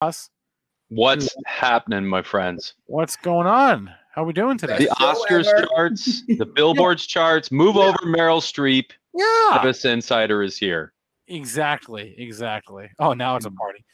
us. What's happening, my friends? What's going on? How are we doing today? The Oscars charts, the Billboards charts. Move Yeah. over, Meryl Streep. yeah, Cannabis Insider is here. exactly, exactly. Oh, now it's a party.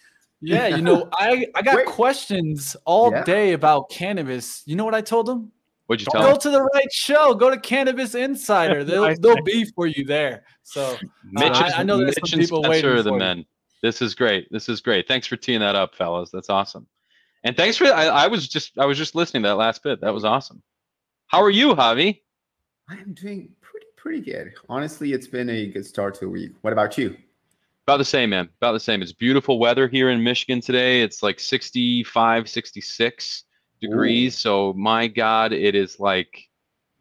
Yeah, you know, I I got Wait. questions all Yeah. day about cannabis. You know what I told them? What'd you Don't tell Go me? to the right show. Go to Cannabis Insider. They'll they'll be for you there. So Mitch, I- is- I know there's Mitch some people Spencer waiting are the for you. men. This is great. This is great. Thanks for teeing that up, fellas. That's awesome. And thanks for I, I was just I was just listening to that last bit. That was awesome. How are you, Javi? I am doing pretty pretty good. Honestly, it's been a good start to the week. What about you? About the same, man. About the same. It's beautiful weather here in Michigan today. It's like 65, 66 degrees. So my God, it is like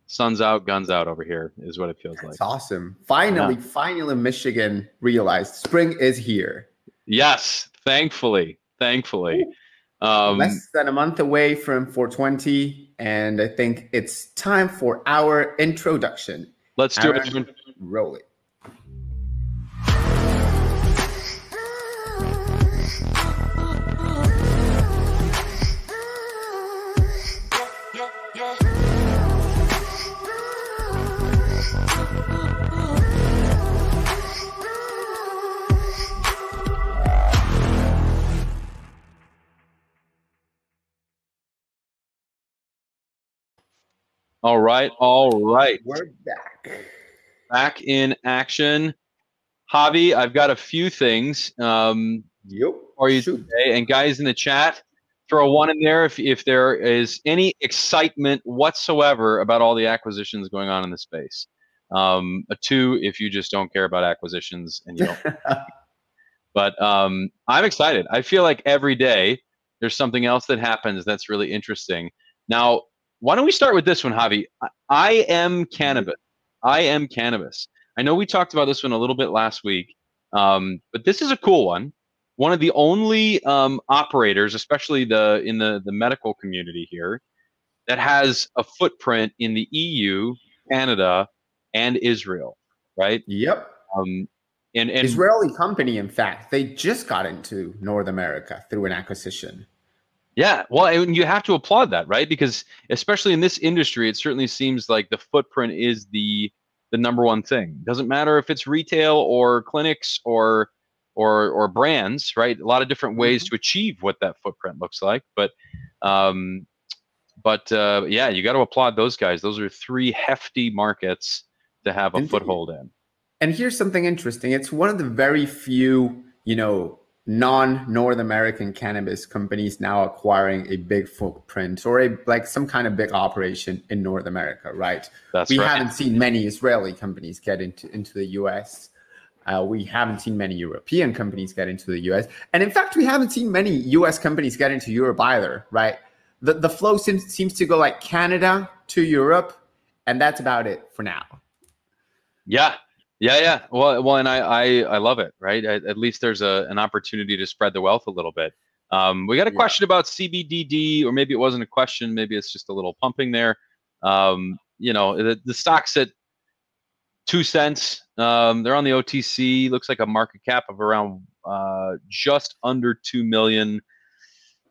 sun's out, guns out over here, is what it feels like. That's awesome. Finally, uh-huh. finally, Michigan realized spring is here. Yes, thankfully. Thankfully. Um, Less than a month away from 420, and I think it's time for our introduction. let's do it. Roll it. All right. All right. We're back. Back in action. Javi, I've got a few things um, Yep. for you Shoot. today. And guys in the chat, throw one in there if, if there is any excitement whatsoever about all the acquisitions going on in the space. Um, a two if you just don't care about acquisitions and you don't. but um, I'm excited. I feel like every day there's something else that happens that's really interesting. Now, why don't we start with this one, Javi? I, I am cannabis. I am cannabis. I know we talked about this one a little bit last week, um, but this is a cool one. One of the only um, operators, especially the in the the medical community here, that has a footprint in the EU, Canada, and Israel. Right? Yep. Um, and and Israeli company, in fact, they just got into North America through an acquisition. Yeah, well, and you have to applaud that, right? Because especially in this industry, it certainly seems like the footprint is the the number one thing. Doesn't matter if it's retail or clinics or or or brands, right? A lot of different ways to achieve what that footprint looks like, but um, but uh, yeah, you got to applaud those guys. Those are three hefty markets to have a foothold in. And here's something interesting. It's one of the very few, you know, non-North American cannabis companies now acquiring a big footprint or a like some kind of big operation in North America, right? That's we right. haven't seen many Israeli companies get into into the US. Uh, we haven't seen many European companies get into the US. And in fact, we haven't seen many US companies get into Europe either, right? The, the flow seems, seems to go like Canada to Europe, and that's about it for now. Yeah, yeah, yeah. Well, well, and I, I, I love it. Right. At, at least there's a an opportunity to spread the wealth a little bit. Um, we got a Yeah. question about CBDD, or maybe it wasn't a question. Maybe it's just a little pumping there. Um, you know, the, the stock's at two cents. Um, they're on the OTC. Looks like a market cap of around uh, just under two million.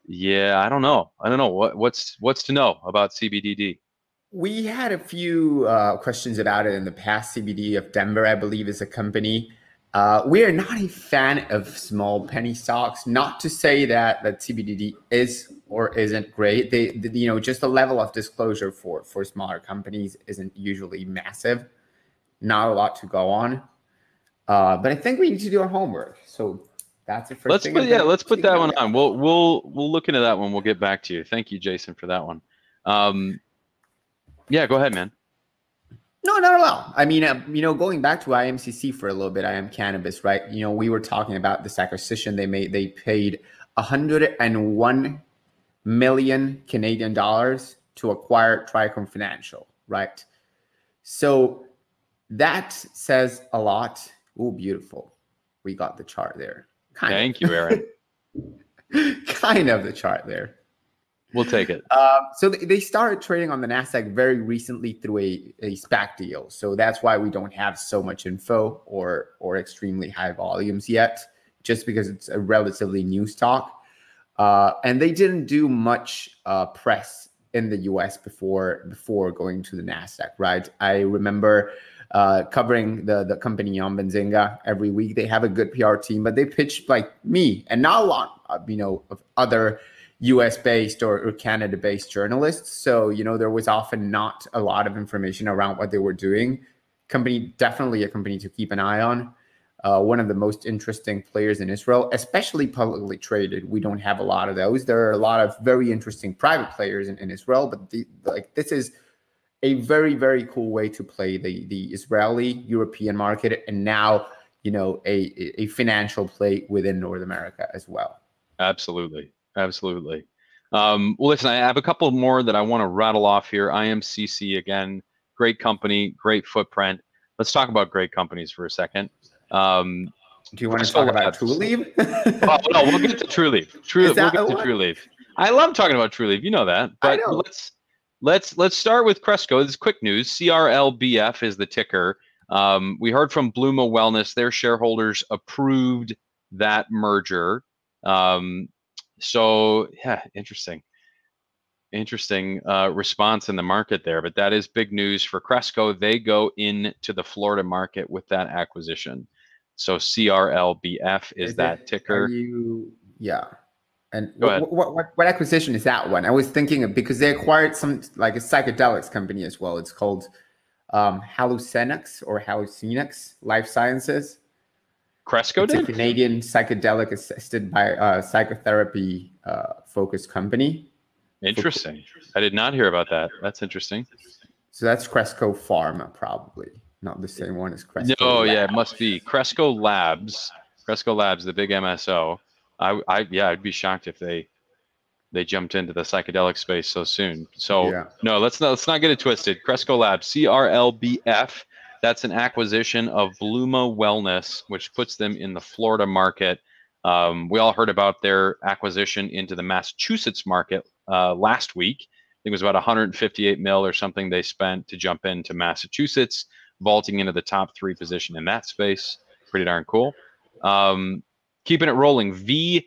Yeah, I don't know. I don't know what what's what's to know about CBDD. We had a few uh, questions about it in the past. CBD of Denver, I believe, is a company. Uh, we are not a fan of small penny stocks. Not to say that that CBDD is or isn't great. They, the, you know, just the level of disclosure for for smaller companies isn't usually massive. Not a lot to go on. Uh, but I think we need to do our homework. So that's the 1st let's put yeah let's put that one on we'll we'll we'll look into that one we'll get back to you thank you jason for that one um yeah go ahead man No, not at all. I mean, uh, you know, going back to IMCC for a little bit, I am cannabis, right? You know, we were talking about this acquisition they made. They paid 101 million Canadian dollars to acquire Trichome Financial, right? So that says a lot. Oh, beautiful. We got the chart there. Kind thank you aaron kind of the chart there. We'll take it Um, so they, started trading on the Nasdaq very recently through a, a SPAC deal. So that's why we don't have so much info or or extremely high volumes yet, just because it's a relatively new stock. uh, and they didn't do much uh, press in the U.S. before before going to the Nasdaq. Right? I remember uh, covering the the company on Benzinga every week. They have a good PR team, but they pitched like me and not a lot, uh, you know, of other US based or, or Canada based journalists. So, you know, there was often not a lot of information around what they were doing. Company, definitely a company to keep an eye on. Uh, one of the most interesting players in Israel, especially publicly traded. We don't have a lot of those. There are a lot of very interesting private players in, in Israel, but the, like this is a very very cool way to play the the Israeli European market, and now you know a a financial play within North America as well. Absolutely, Absolutely. Um, well, listen, I have a couple more that I want to rattle off here. IMCC again, great company, great footprint. Let's talk about great companies for a second. Um, Do you want to talk about Trulieve? oh, no, we'll get to Trulieve. True, we'll get to Trulieve. I love talking about Trulieve. You know that. But know. let's let's let's start with Cresco. This is quick news. CRLBF is the ticker. Um, we heard from Bluma Wellness. Their shareholders approved that merger. Um, so yeah, interesting. Interesting uh, response in the market there, but that is big news for Cresco. They go into the Florida market with that acquisition. So CRLBF is, is that it, ticker. You, yeah. And what, what, what, what, acquisition is that one? I was thinking of because they acquired some like a psychedelics company as well. It's called um, Halucenex or Halucenex Life Sciences. Cresco it's did? a Canadian psychedelic assisted by uh, psychotherapy uh, focused company. Interesting. I did not hear about that. That's interesting. So that's Creso Pharma, probably not the same one as Cresco. No, Labs. yeah, it must be Cresco Labs. Cresco Labs, the big MSO. I, I, yeah, I'd be shocked if they they jumped into the psychedelic space so soon. So yeah. no, let's not let's not get it twisted. Cresco Labs, CRLBF that's an acquisition of Bluma Wellness, which puts them in the Florida market. Um, we all heard about their acquisition into the Massachusetts market uh, last week. I think it was about 158 mil or something they spent to jump into Massachusetts, vaulting into the top three position in that space. Pretty darn cool. Um, keeping it rolling. VRNO,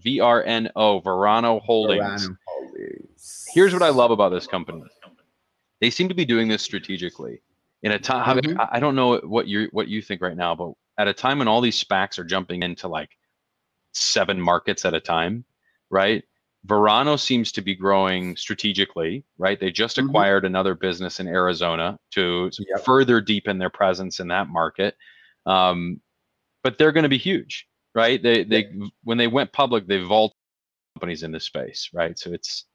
VRNO, Verano Holdings. Verano Holdings. Here's what I love about this company they seem to be doing this strategically in a time. Mm-hmm. I don't know what you what you think right now, but at a time when all these SPACs are jumping into like seven markets at a time, right? Verano seems to be growing strategically, right? They just mm-hmm. acquired another business in Arizona to yep. further deepen their presence in that market. Um, but they're going to be huge, right? They they when they went public, they vaulted companies in this space, right? So it's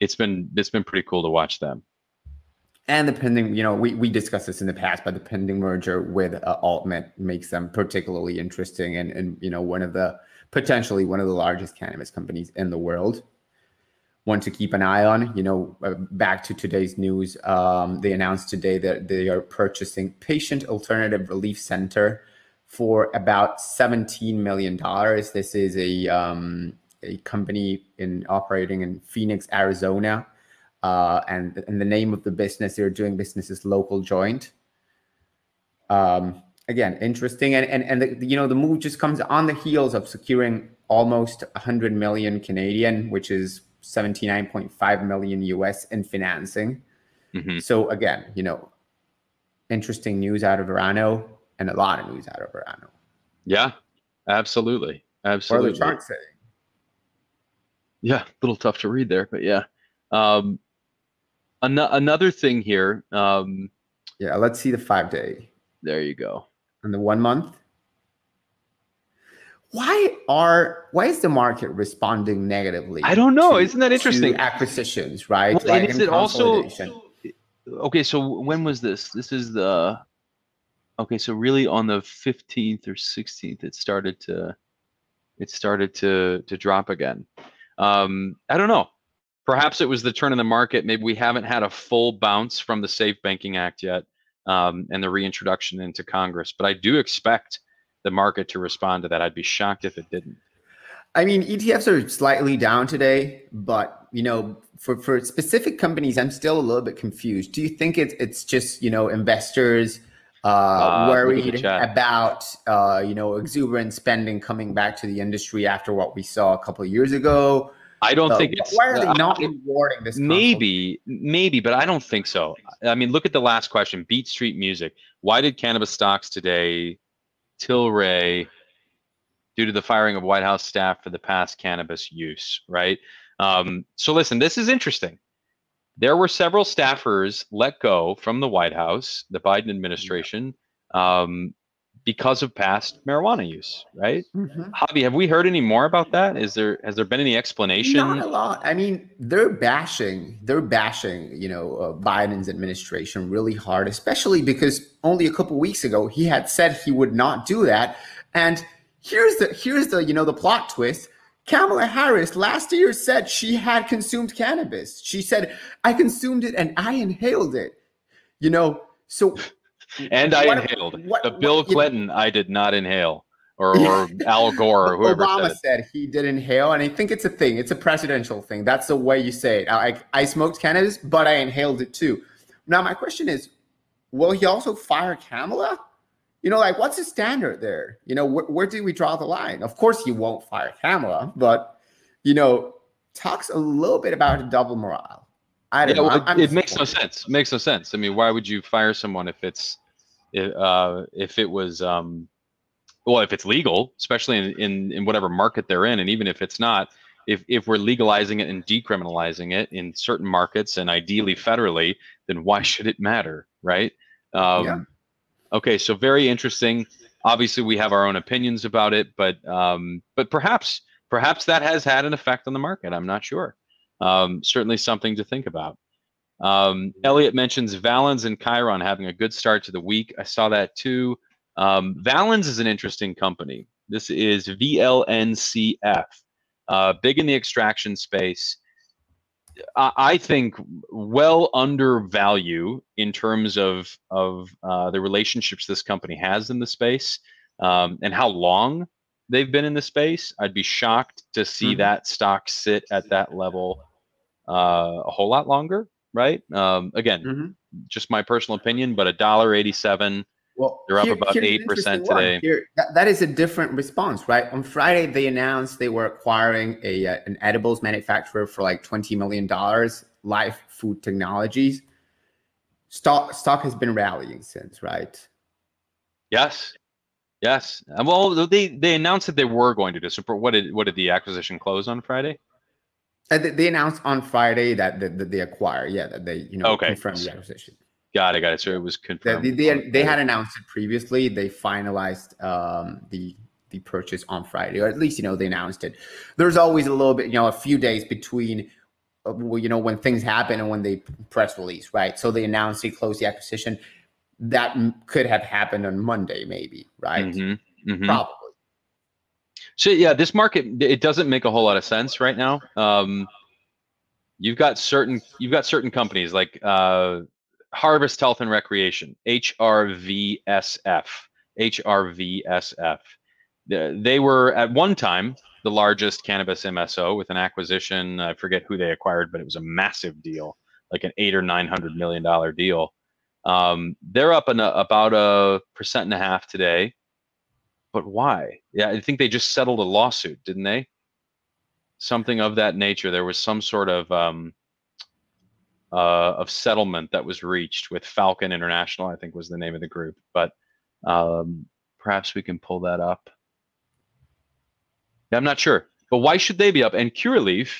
it's been it's been pretty cool to watch them and the pending, you know, we, we discussed this in the past, but the pending merger with uh, makes them particularly interesting and, and, you know, one of the potentially one of the largest cannabis companies in the world. One to keep an eye on, you know, uh, back to today's news. Um, they announced today that they are purchasing Patient Alternative Relief Center for about $17 million. This is a, um, a company in operating in Phoenix, Arizona uh, and and the name of the business they're doing business is local joint. Um, again, interesting, and and and the, you know the move just comes on the heels of securing almost 100 million Canadian, which is 79.5 million US in financing. Mm-hmm. So again, you know, interesting news out of Verano and a lot of news out of Verano. Yeah, absolutely, absolutely. What are the charts saying? Yeah, a little tough to read there, but yeah. Um, an- another thing here. Um, yeah, let's see the five day. There you go. And the one month. Why are why is the market responding negatively? I don't know. Isn't that interesting? acquisitions, right? Well, like and is it also okay? So when was this? This is the okay. So really, on the fifteenth or sixteenth, it started to it started to to drop again. Um, I don't know. Perhaps it was the turn in the market. Maybe we haven't had a full bounce from the Safe Banking Act yet um, and the reintroduction into Congress, but I do expect the market to respond to that. I'd be shocked if it didn't. I mean, ETFs are slightly down today, but you know, for, for specific companies, I'm still a little bit confused. Do you think it's it's just you know investors uh, Uh, look at the worried about uh, you know exuberant spending coming back to the industry after what we saw a couple of years ago. I don't Uh, think it's why are they not rewarding this? maybe maybe but i don't think so. I mean look at the last question beat street music. Why did cannabis stocks today tilray due to the firing of white house staff for the past cannabis use right? Um, so listen this is interesting. There were several staffers let go from the white house the biden administration um, because of past marijuana use right Mhm. javi have we heard any more about that is there has there been any explanation Not a lot. I mean, they're bashing, they're bashing, you know, uh, Biden's administration really hard, especially because only a couple weeks ago he had said he would not do that. And here's the here's the you know the plot twist. Kamala Harris last year said she had consumed cannabis. She said, "I consumed it and I inhaled it." You know, so And I what- inhaled. what- the what- Bill know- Clinton, I did not inhale. Or, or Al Gore or whoever Obama said said he did inhale, and I think it's a thing. It's a presidential thing. That's the way you say it. I, I smoked cannabis, but I inhaled it too. Now, my question is, will he also fire Kamala? You know, like what's the standard there? You know, wh- where do we draw the line? Of course, he won't fire Kamala, but you know, talks a little bit about double morale. I don't Yeah, know. well, I'm- I'm it, it makes no sense. It makes no sense. I mean, why would you fire someone if it's, i- uh, if it was, um, well, if it's legal, especially in, in, in whatever market they're in, and even if it's not, if, if we're legalizing it and decriminalizing it in certain markets and ideally federally, then why should it matter, right? Um, Yeah. Okay, so very interesting. Obviously, we have our own opinions about it, but um, but perhaps perhaps that has had an effect on the market. I'm not sure. Um, certainly something to think about. Um, Elliot mentions Valens and Chiron having a good start to the week. I saw that too. Um, Valens is an interesting company. This is VLNCF, uh, big in the extraction space. I, I think well under value in terms of of uh, the relationships this company has in the space um, and how long they've been in the space. I'd be shocked to see Mhm. that stock sit at that level uh, a whole lot longer. Right? Um, again, Mhm. just my personal opinion, but a dollar eighty-seven. Well, They're up here- about 8% today. Here, that, that is a different response, right? On Friday, they announced they were acquiring a uh, an edibles manufacturer for like twenty million dollars. LYF Food Technologies. Stock stock has been rallying since, right? Yes, yes. Well, they they announced that they were going to do. So, what did what did the acquisition close on Friday? And they, they announced on Friday that, that, that they acquire, yeah, that they you know Okay. confirmed the acquisition. Got it, got it. So it was confirmed. they, they, they had announced it previously. They finalized um, the the purchase on Friday, or at least you know they announced it. There's always a little bit, you know, a few days between, uh, well, you know, when things happen and when they press release, right? So they announced they closed the acquisition. That m- could have happened on Monday, maybe, right? Mhm, mhm. Probably. So yeah, this market it doesn't make a whole lot of sense right now. Um, you've got certain you've got certain companies like uh, Harvest Health and Recreation, HRVSF, HRVSF. They were at one time the largest cannabis MSO with an acquisition. I forget who they acquired, but it was a massive deal, like an eight or nine hundred million dollar deal. Um, they're up in a, about a percent and a half today. But why? Yeah, I think they just settled a lawsuit, didn't they? Something of that nature. There was some sort of um, uh, of settlement that was reached with Falcon International. I think was the name of the group. But um, perhaps we can pull that up. I'm not sure. But why should they be up? And Curaleaf,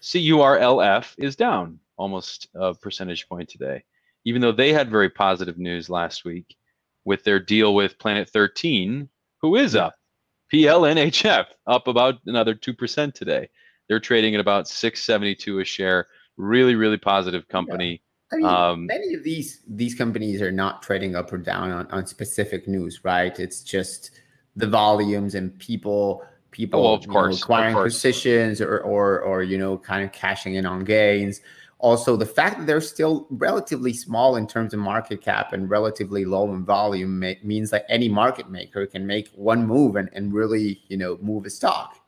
C U R L F, is down almost a percentage point today, even though they had very positive news last week with their deal with Planet 13, who is up. PLNHF up about another 2% today. They're trading at about 672 a share. Really, really positive company. I mean, Um, many of these these companies are not trading up or down on, on specific news, right? It's just the volumes and people people Oh, of you know, course, of acquiring course. positions or, or or you know kind of cashing in on gains. Also, the fact that they're still relatively small in terms of market cap and relatively low in volume means that any market maker can make one move and, and really you know move a stock.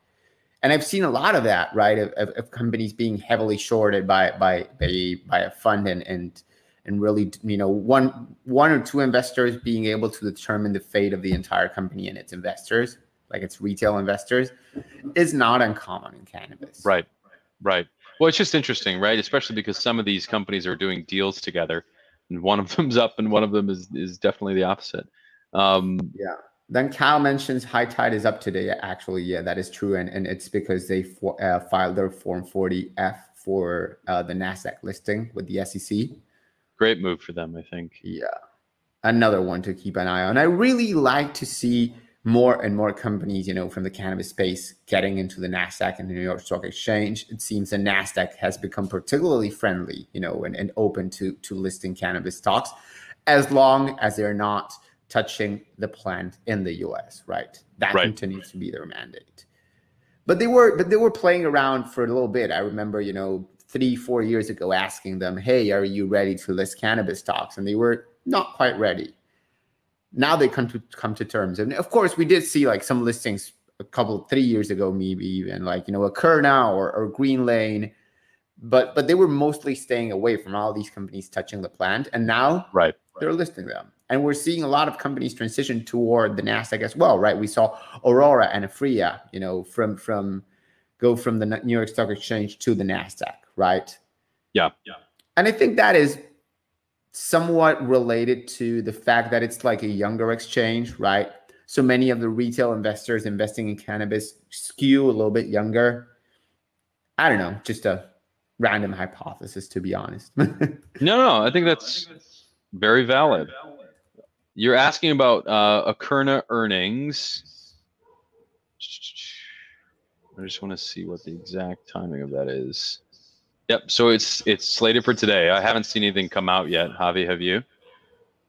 And I've seen a lot of that, right? Of, of, of companies being heavily shorted by by by, by a fund and and and really you know one one or two investors being able to determine the fate of the entire company and its investors like its retail investors is not uncommon in cannabis Right, right. Well, it's just interesting, right? Especially because some of these companies are doing deals together, and one of them's up, and one of them is is definitely the opposite. Um, yeah then Kyle mentions High Tide is up today. Actually, yeah, that is true, and, and it's because they for, uh, filed their Form 40F for uh, the Nasdaq listing with the SEC. great move for them, I think. Yeah, another one to keep an eye on. I really like to see more and more companies, you know, from the cannabis space getting into the Nasdaq and the New York Stock Exchange. It seems the Nasdaq has become particularly friendly, you know, and, and open to to listing cannabis stocks, as long as they're not touching the plant in the US, right? That Right. continues to be their mandate. But they were but they were playing around for a little bit. I remember, you know, three, four years ago asking them, Hey, are you ready to list cannabis stocks? And they were not quite ready. Now they come to come to terms. And of course, we did see like some listings a couple three years ago, maybe even like, you know, Akerna or, or Greenlane. But but they were mostly staying away from all these companies touching the plant. And now Right. they're listing them. And we're seeing a lot of companies transition toward the Nasdaq as well, right? We saw Aurora and Aphria, you know, from from go from the New York Stock Exchange to the Nasdaq, right? Yeah. Yeah. And I think that is somewhat related to the fact that it's like a younger exchange, right? So many of the retail investors investing in cannabis skew a little bit younger. I don't know, just a random hypothesis, to be honest. No, no, I think that's very valid. You're asking about uh, Akerna earnings. I just want to see what the exact timing of that is. Yep. So it's it's slated for today. I haven't seen anything come out yet. Javi, have you?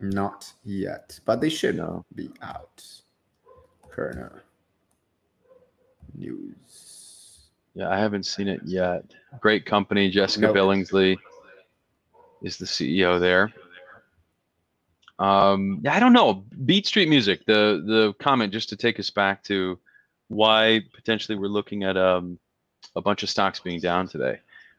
Not yet, but they should No. be out. Kerner news. Yeah, I haven't seen it yet. Great company. Jessica. Billingsley is the CEO there. Um, I don't know. Beat Street Music. The the comment just to take us back to why potentially we're looking at um, a bunch of stocks being down today,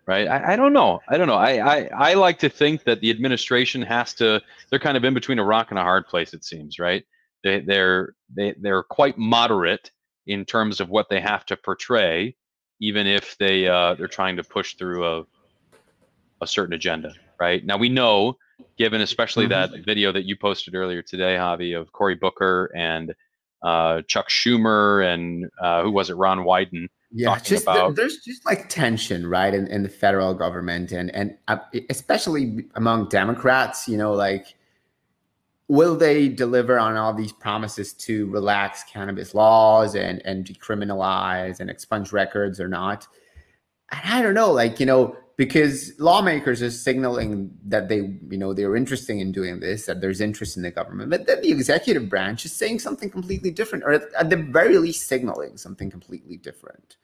right? I, I don't know. I don't know. I, I I like to think that the administration has to. They're kind of in between a rock and a hard place. It seems, right? They they're they they're quite moderate in terms of what they have to portray, even if they uh, they're trying to push through a a certain agenda, right? Now we know, given especially Mhm. that video that you posted earlier today, Javi, of Cory Booker and uh, Chuck Schumer and uh, who was it, Ron Wyden, Yeah, just about- there's just like tension, right, in, in the federal government, and and uh, especially among Democrats. You know, like will they deliver on all these promises to relax cannabis laws and and decriminalize and expunge records or not? And I don't know, like you know, because lawmakers are signaling that they, you know, they're interested in doing this, that there's interest in the government, but then the executive branch is saying something completely different, or at- the very least signaling something completely different.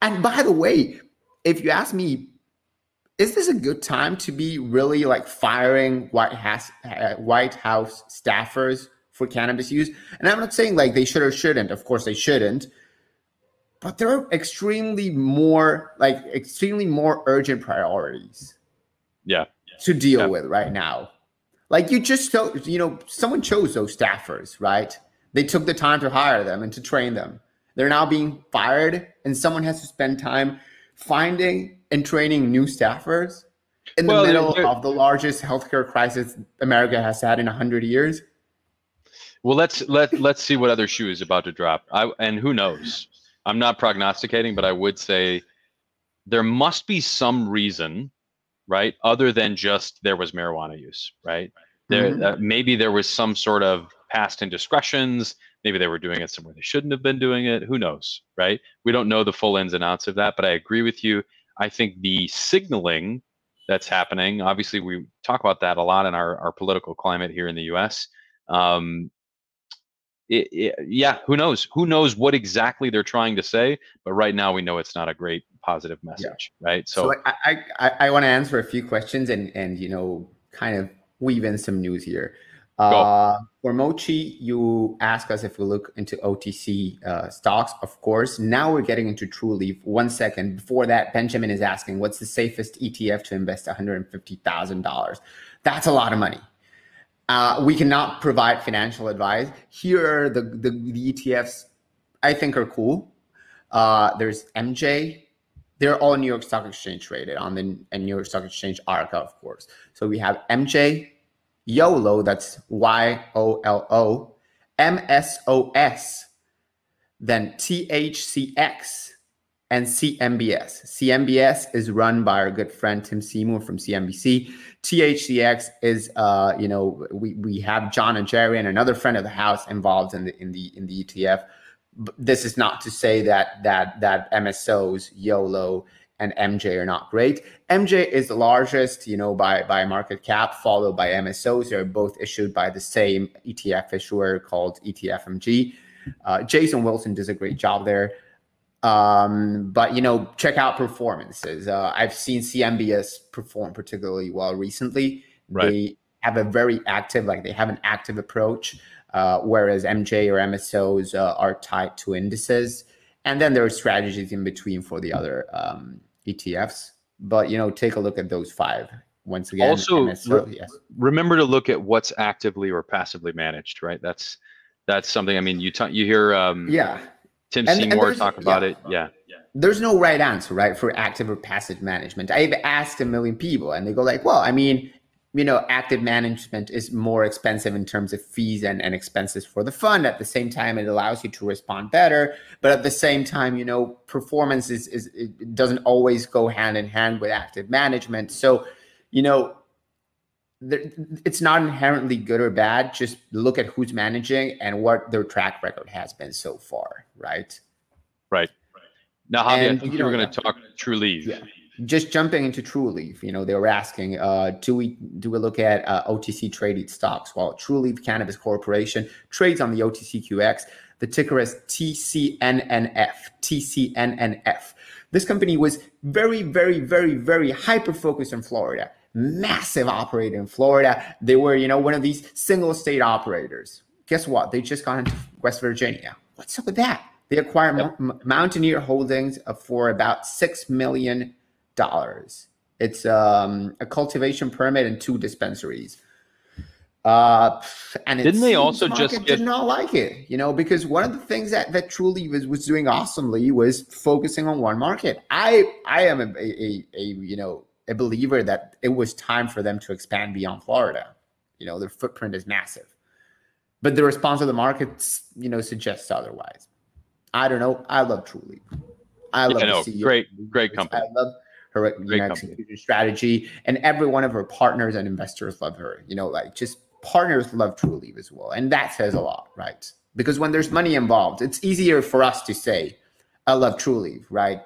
And by the way, if you ask me, is this a good time to be really like firing White House uh, White House staffers for cannabis use? And I'm not saying like they should or shouldn't. Of course, they shouldn't. But there are extremely more like extremely more urgent priorities yeah, to deal Yeah. with right now. Like you just so you know, someone chose those staffers, right? They took the time to hire them and to train them. They're now being fired, and someone has to spend time finding and training new staffers in the Well, middle there- of the largest healthcare crisis America has had in hundred years. Well, let's let let's see what other shoe is about to drop. I and who knows? I'm not prognosticating, but I would say there must be some reason, right, other than just there was marijuana use, right? There Mhm. uh, maybe there was some sort of past indiscretions. Maybe they were doing it somewhere they shouldn't have been doing it. Who knows, right? We don't know the full ins and outs of that, but I agree with you. I think the signaling that's happening. Obviously, we talk about that a lot in our, our political climate here in the U.S. Um, it, it, yeah, who knows? Who knows what exactly they're trying to say? But right now, we know it's not a great positive message, right? So, So, I, I, I, want to answer a few questions and and you know kind of weave in some news here. Uh, for Mochi, you ask us if we look into OTC uh, stocks. Of course, now we're getting into Trulieve. One second before that, Benjamin is asking, "What's the safest ETF to invest one hundred and fifty thousand dollars?" That's a lot of money. Uh, we cannot provide financial advice. Here are the, the, the ETFs I think are cool. Uh, there's MJ. They're all New York Stock Exchange traded on the New York Stock Exchange ARCA, of course. So we have MJ, YOLO, that's Y O L O, MSOS, then THCX, and CMBS. CMBS is run by our good friend Tim Seymour from CNBC. THCX is, uh, you know, we, we have John and Jerry and another friend of the house involved in the in the in the ETF. This is not to say that that that MSOs, YOLO, and MJ are not great. MJ is the largest, you know, by by market cap, followed by MSOs. They're both issued by the same ETF issuer called ETFMG. Uh, Jason Wilson does a great job there. Um, but you know, check out performances. Uh, I've seen CMBS perform particularly well recently. Right. They have a very active, like they have an active approach, uh, whereas MJ or MSOs uh, are tied to indices. And then there are strategies in between for the other um, ETFs. But you know, take a look at those five. Once again, Also, MSO, re- yes. remember to look at what's actively or passively managed, right? That's that's something. I mean, you ta- you hear um, Yeah. Tim And- and Seymour there's- talk about yeah. it. Yeah, there's no right answer, right, for active or passive management. I've asked a million people, and they go like, "Well, I mean, you know, active management is more expensive in terms of fees and, and expenses for the fund. At the same time, it allows you to respond better, but at the same time, you know, performance is is it doesn't always go hand in hand with active management. So, you know." There- It's not inherently good or bad. Just look at who's managing and what their track record has been so far, right? right. Now, Javi, I think you you were going to talk Trulieve. Yeah. just jumping into Trulieve, you know, they were asking, uh, do we do we look at uh, OTC traded stocks? Well, Trulieve Cannabis Corporation trades on the OTCQX. The ticker is TCNNF. TCNNF. This company was very, very, very, very hyper focused in Florida. Massive operator in Florida. They were, you know, one of these single state operators. Guess what? They just got into West Virginia. What's up with that? They acquired Mo- Mountaineer Holdings for about six million dollars. It's um, a cultivation permit and two dispensaries. Uh, and it Didn't they also just get- did not like it? You know, because one of the things that that Truly was was doing awesomely was focusing on one market. I I am a, a, a you know a believer that it was time for them to expand beyond Florida. You know, their footprint is massive, but the response of the markets, you know, suggests otherwise. I don't know. I love Truly. I love no, CEO. great- great company. I love her you know, execution strategy, and every one of her partners and investors love her. You know, like just partners love Trulieve as well, and that says a lot, right? Because when there's money involved, it's easier for us to say, "I love Trulieve," right?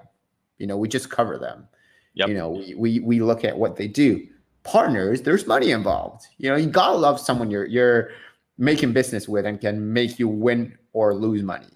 You know, we just cover them. Yep. You know, we, we we look at what they do. Partners, there's money involved. You know, you gotta love someone you're you're making business with and can make you win or lose money.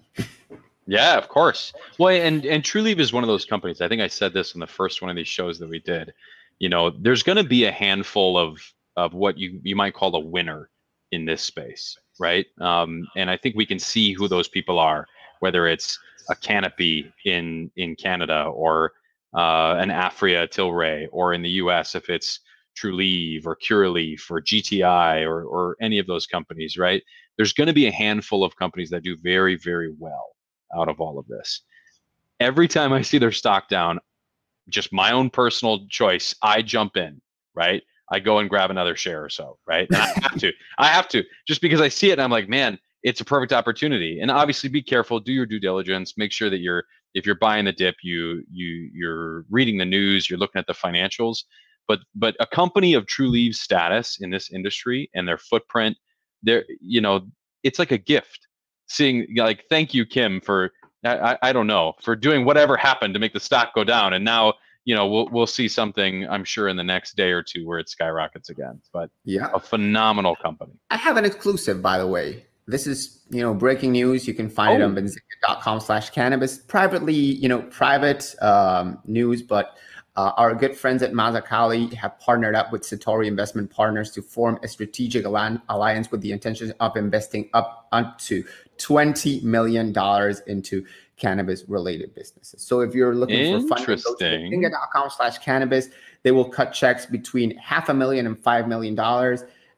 Yeah, of course. Well, and and Trulieve is one of those companies. I think I said this in the first one of these shows that we did. You know, there's going to be a handful of of what you you might call a winner in this space, right? Um, and I think we can see who those people are, whether it's a Canopy in in Canada or uh, an Aphria Tilray, or in the U.S. if it's Trulieve or Curaleaf or GTI or or any of those companies, right? There's going to be a handful of companies that do very very well out of all of this. Every time I see their stock down, just my own personal choice, I jump in, right? I go and grab another share or so, right? And I have to. I have to just because I see it and I'm like, man, it's a perfect opportunity. And obviously be careful, do your due diligence, make sure that you're if you're buying the dip, you you you're reading the news, you're looking at the financials. But but a company of Trulieve's status in this industry and their footprint, they're you know, it's like a gift seeing like thank you kim for I, I I don't know for doing whatever happened to make the stock go down and now you know we'll we'll see something i'm sure in the next day or two where it skyrockets again but Yeah. a phenomenal company I have an exclusive, by the way. This is, you know, breaking news. You can find it Oh. on benzinga.com slash cannabis. Privately, you know, private um, news, but Uh, our good friends at Mazakali have partnered up with Satori Investment Partners to form a strategic alli- alliance with the intention of investing up, up to $20 million into cannabis related businesses. So if you're looking for funding, go to Benzinga.com slash cannabis. They will cut checks between half a million and five million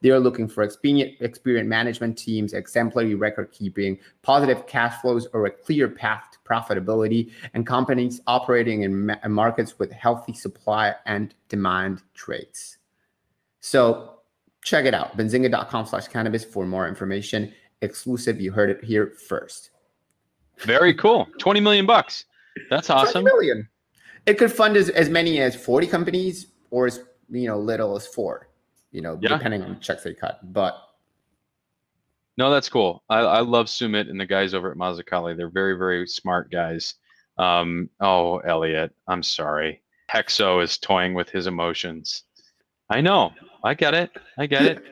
dollars. They are looking for experienced, experienced management teams, exemplary record keeping, positive cash flows, or a clear path to profitability, and companies operating in ma- markets with healthy supply and demand traits. So check it out, benzinga.com slash cannabis for more information. Exclusive, you heard it here first. Very cool. 20 million bucks. That's awesome. million. It could fund as, as many as 40 companies or as you know little as four, you know, Yeah. depending on the checks they cut. But No, that's cool. I, I love Sumit and the guys over at Mazakali. They're very, very smart guys. Um, oh, Elliot, I'm sorry. Hexo is toying with his emotions. I know. I get it. I get it.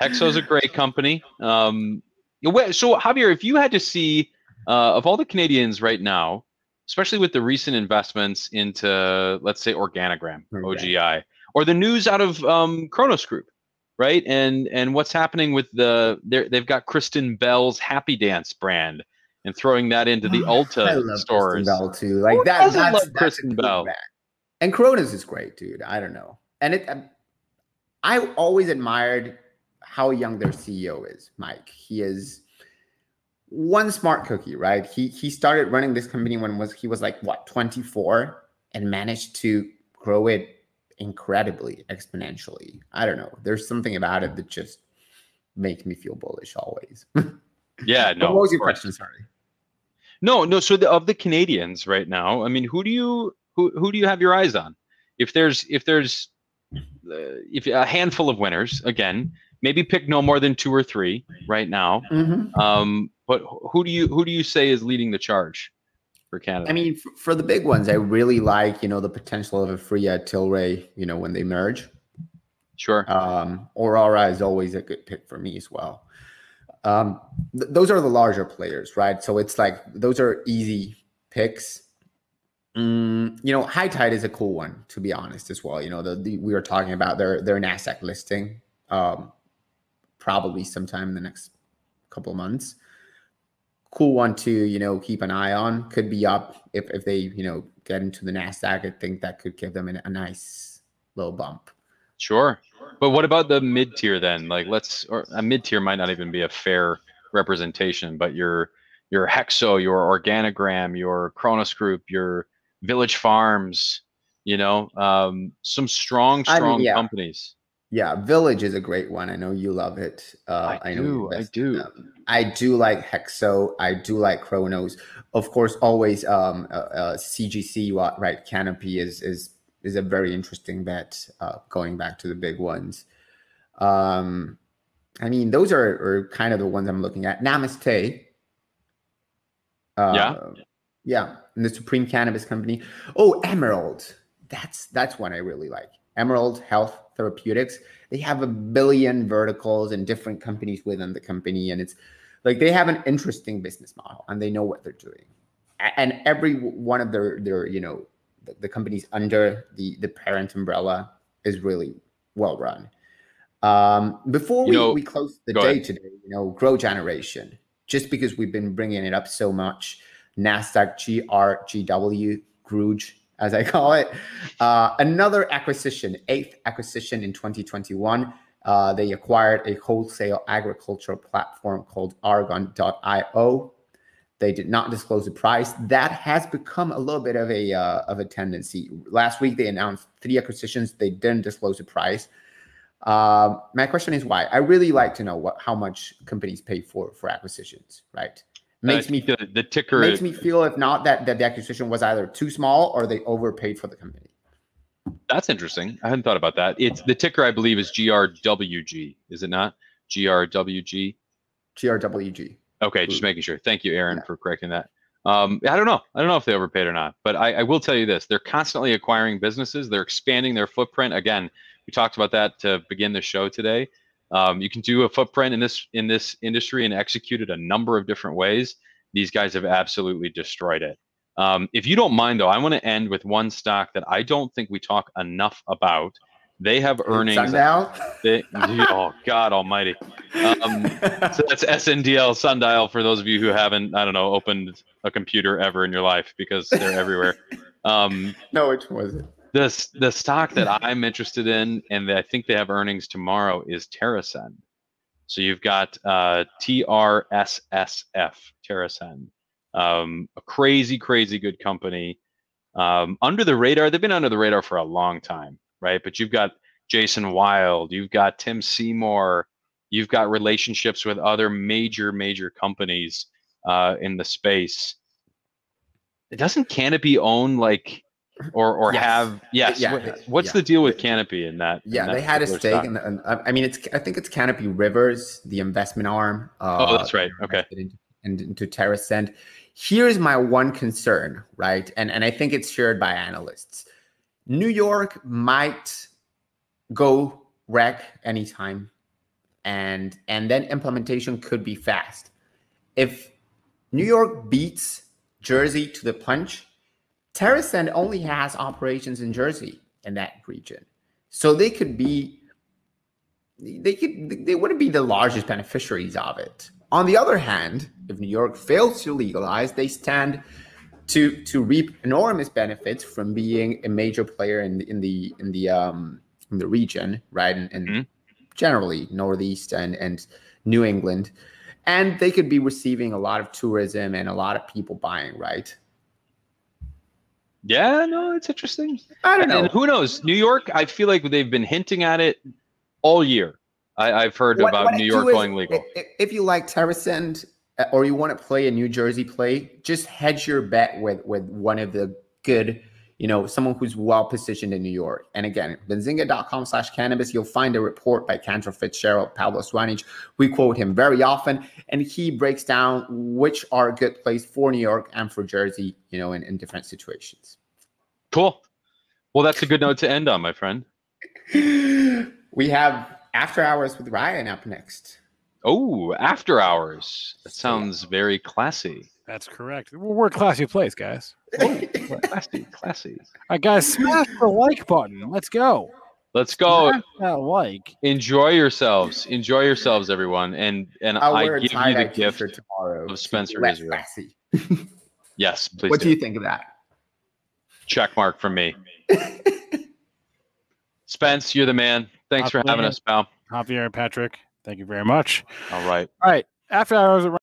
Hexo's a great company. Um, so Javier, if you had to see uh, of all the Canadians right now, especially with the recent investments into, let's say, Organigram, Okay. OGI, or the news out of um, Cronos Group, right? And and what's happening with the they've got Kristen Bell's Happy Dance brand and throwing that into the I Ulta love stores. Kristen Bell too. Like Who that. That's, love that's Kristen Bell? And Cronos is great, dude. I don't know. And it, um, I always admired how young their CEO is, Mike. He is one smart cookie, right? He he started running this company when was he was like what 24 and managed to grow it incredibly exponentially. I don't know. There's something about it that just makes me feel bullish always. Yeah, no. what was your question? Sorry. No, no. So the, of the Canadians right now, I mean, who do you who who do you have your eyes on? If there's if there's uh, if a handful of winners, again, maybe pick no more than two or three right now. Mhm. Um, but who do you who do you say is leading the charge for Canada? I mean, f- for the big ones, I really like you know the potential of Aphria Tilray. You know when they merge. sure. Um, Aurora is always a good pick for me as well. Um, th- those are the larger players, right? So it's like those are easy picks. Mm, you know, High Tide is a cool one to be honest as well. You know, the, the we were talking about their their Nasdaq listing, um, probably sometime in the next couple of months. Cool one to you know keep an eye on. Could be up if if they you know get into the Nasdaq. I think that could give them an, a nice little bump. Sure. But what about the mid tier then? Like let's or a mid tier might not even be a fair representation, but your your Hexo, your Organigram, your Cronos Group, your Village Farms, you know, um, some strong, I mean, strong yeah. companies. Yeah, Village is a great one. I know you love it. Uh, I you do, I do. I do like Hexo. I do like Cronos. Of course, always um, uh, uh, CGC, right? Canopy is is is a very interesting bet. Uh, going back to the big ones. Um, I mean, those are, are kind of the ones I'm looking at. Namaste. Uh, Yeah. yeah, and the Supreme Cannabis Company. Oh, Emerald. That's that's one I really like. Emerald Health Therapeutics. They have a billion verticals and different companies within the company, and it's like they have an interesting business model and they know what they're doing. And every one of their their you know the, the companies under the the parent umbrella is really well run. Um, before You we, know- we close the day ahead. today, you know, Grow Generation, just because we've been bringing it up so much, NASDAQ GRGW, Gruge, as I call it. Uh, another acquisition, eighth acquisition in 2021. Uh, they acquired a wholesale agricultural platform called Agron.io. They did not disclose the price. That has become a little bit of a uh, of a tendency. Last week they announced three acquisitions. They didn't disclose the price. Um, my question is why? I really like to know what how much companies pay for for acquisitions. Right? Makes Uh, me the, the ticker makes me feel if not that that the acquisition was either too small or they overpaid for the company. that's interesting. I hadn't thought about that. It's the ticker I believe is GRWG, is it not? GRWG. GRWG. Okay, just making sure. Thank you, Aaron, Yeah. for correcting that. Um, I don't know. I don't know if they overpaid or not, but I, I will tell you this: they're constantly acquiring businesses. They're expanding their footprint. Again, we talked about that to begin the show today. Um, you can do a footprint in this in this industry and execute it a number of different ways. These guys have absolutely destroyed it. Um, if you don't mind, though, I want to end with one stock that I don't think we talk enough about. They have earnings. Sundial? They, oh God Almighty! Um, so that's SNDL Sundial for those of you who haven't, I don't know, opened a computer ever in your life because they're everywhere. Um, no, which was it? The the stock that I'm interested in, and I think they have earnings tomorrow, is TerrAscend. So you've got uh, TRSSF, TerrAscend, um, a crazy, crazy good company. Um, under the radar, they've been under the radar for a long time, right? But you've got Jason Wild, you've got Tim Seymour, you've got relationships with other major, major companies uh, in the space. It doesn't Canopy own like or or Yes. have yes? Yeah. what's Yeah. the deal with Canopy in that? in Yeah, that they had a stake, in the, uh, I mean, it's I think it's Canopy Rivers, the investment arm. Uh, Oh, that's right. Okay. Into, and into TerrAscend. Here's my one concern, right? And and I think it's shared by analysts. New York might go rec anytime, and and then implementation could be fast. If New York beats Jersey to the punch, TerrAscend only has operations in Jersey in that region. So they could be they could they wouldn't be the largest beneficiaries of it. On the other hand, if New York fails to legalize, they stand to to reap enormous benefits from being a major player in in the in the um in the region, right? And, and Mhm. generally Northeast and and New England. And they could be receiving a lot of tourism and a lot of people buying, right? Yeah, no, it's interesting. I don't know. and who knows? New York, I feel like they've been hinting at it all year. I, I've heard What- about what New York is, going legal. If you like TerrAscend uh, or you want to play a New Jersey play, just hedge your bet with with one of the good, you know, someone who's well positioned in New York. And again, benzinga.com slash cannabis, you'll find a report by Cantor Fitzgerald, Pablo Zuanic. We quote him very often, and he breaks down which are good plays for New York and for Jersey, you know, in, in different situations. Cool. Well, that's a good note to end on, my friend. we have After Hours with Ryan up next. Oh, after hours. That sounds very classy. That's correct. We're, we're a classy place, guys. Classy, classy. All right, guys, smash the like button. Let's go. Let's go. Smash that like. Enjoy yourselves. Enjoy yourselves, everyone. And and I'll I give you the gift. t-shirt tomorrow. of to Spencer less Israel. classy. Yes, please. What do. do you think of that? Check mark from me. Spence, you're the man. Thanks for having Absolutely. us, pal. Javier and Patrick, thank you very much. All right. All right, after hours.